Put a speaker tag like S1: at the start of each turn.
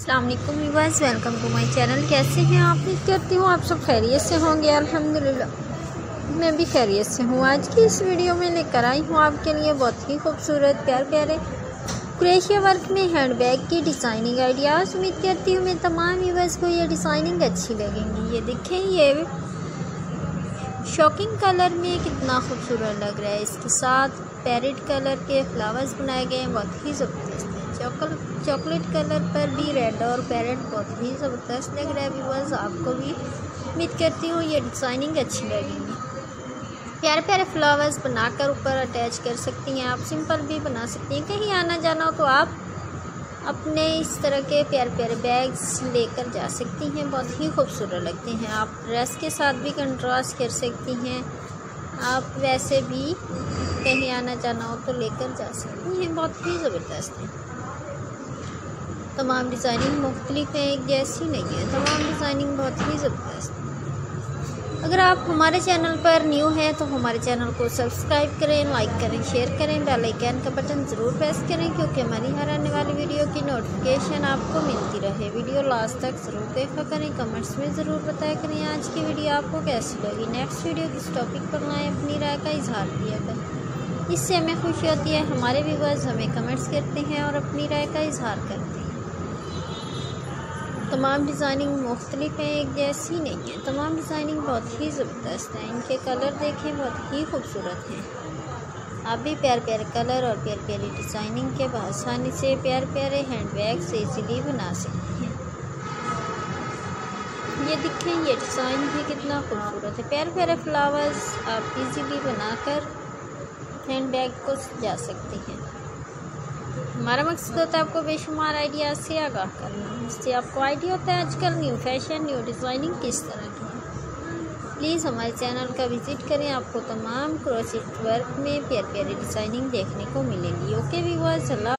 S1: अस्सलाम वालेकुम viewers, welcome to my channel. कैसे हैं आप? उम्मीद करती हूँ आप सब खैरियत से होंगे, अल्हम्दुलिल्लाह। मैं भी खैरियत से हूँ। आज की इस वीडियो में लेकर आई हूँ आपके लिए बहुत ही खूबसूरत प्यार प्यारे क्रेशिया वर्क में हैंड बैग की डिज़ाइनिंग आइडियाज़ उम्मीद करती हूँ मैं तमाम व्यूवर्स को ये डिज़ाइनिंग अच्छी लगेंगी। ये देखें, ये शॉकिंग कलर में कितना खूबसूरत लग रहा है। इसके साथ पैरेट कलर के फ्लावर्स बनाए गए हैं। बहुत ही ज़बरदस्त। चॉकलेट चॉकलेट कलर पर भी रेड और पैरेट बहुत ही ज़बरदस्त लग रहा है व्यूवर्स आपको भी उम्मीद करती हूँ ये डिज़ाइनिंग अच्छी लगेगी। प्यारे प्यारे फ्लावर्स बनाकर ऊपर अटैच कर सकती हैं आप सिंपल भी बना सकती हैं। कहीं आना जाना हो तो आप अपने इस तरह के प्यारे प्यारे बैग्स लेकर जा सकती हैं, बहुत ही खूबसूरत लगते हैं। आप ड्रेस के साथ भी कंट्रास्ट कर सकती हैं। आप वैसे भी कहीं आना जाना हो तो लेकर जा सकती हैं, बहुत ही ज़बरदस्त है। तमाम डिज़ाइनिंग मुख्तलिफ़ है, एक जैसी नहीं है। तमाम डिज़ाइनिंग बहुत ही ज़बरदस्त अगर आप हमारे चैनल पर न्यू हैं तो हमारे चैनल को सब्सक्राइब करें, लाइक करें, शेयर करें, बेल आइकन का बटन ज़रूर प्रेस करें, क्योंकि हमारी हर आने वाली वीडियो की नोटिफिकेशन आपको मिलती रहे। वीडियो लास्ट तक ज़रूर देखा करें, कमेंट्स में ज़रूर बताया करें, आज की वीडियो आपको कैसी लगी? नेक्स्ट वीडियो किस टॉपिक पर लाएँ? अपनी राय का इजहार किया करें। इससे हमें खुशी होती है, हमारे व्यूवर्स हमें कमेंट्स करते हैं और अपनी राय का इजहार करते हैं। तमाम डिज़ाइनिंग मुख्तलिफ़ हैं, एक जैसी नहीं है। तमाम डिज़ाइनिंग बहुत ही ज़बरदस्त है। इनके कलर देखें, बहुत ही खूबसूरत हैं। आप भी प्यार प्यारे कलर और प्यार प्यारी डिज़ाइनिंग के आसानी से प्यार प्यारे हैंड बैग से इजीली बना सकते हैं। ये दिखें, ये डिज़ाइन भी कितना खूबसूरत है। प्यार प्यारे फ्लावर्स आप इजीली बनाकर हैंड बैग को सजा सकते हैं। हमारा मकसद होता है आपको बेशुमार आइडिया से आगाह करना। इससे आपको आइडिया होता है आजकल न्यू फ़ैशन न्यू डिज़ाइनिंग किस तरह की है। प्लीज़ हमारे चैनल का विज़िट करें। आपको तमाम क्रोशिट वर्क में प्यार प्यारी डिज़ाइनिंग देखने को मिलेगी। ओके वीवर्स अल्लाह